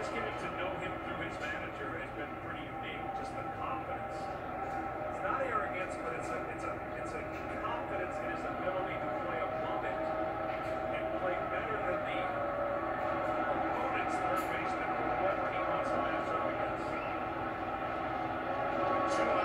Just getting to know him through his manager has been pretty unique. Just the confidence. It's not arrogance, but it's a it's a it's a confidence in his ability to play above it and play better than the opponent's third baseman or whoever he wants to match up against. Two